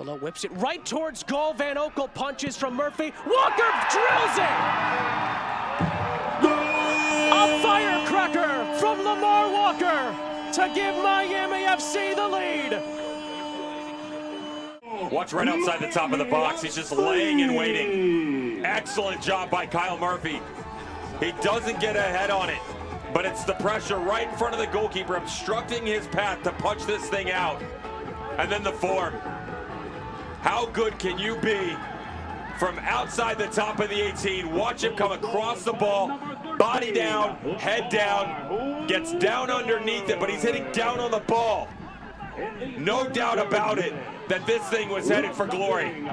Buffalo whips it right towards goal. Van Oekel punches from Murphy. Walker drills it! A firecracker from Lamar Walker to give Miami FC the lead. Watch right outside the top of the box. He's just laying and waiting. Excellent job by Kyle Murphy. He doesn't get ahead on it, but it's the pressure right in front of the goalkeeper obstructing his path to punch this thing out. And then the form. How good can you be from outside the top of the 18? Watch him come across the ball, body down, head down, gets down underneath it, but he's hitting down on the ball. No doubt about it that this thing was headed for glory.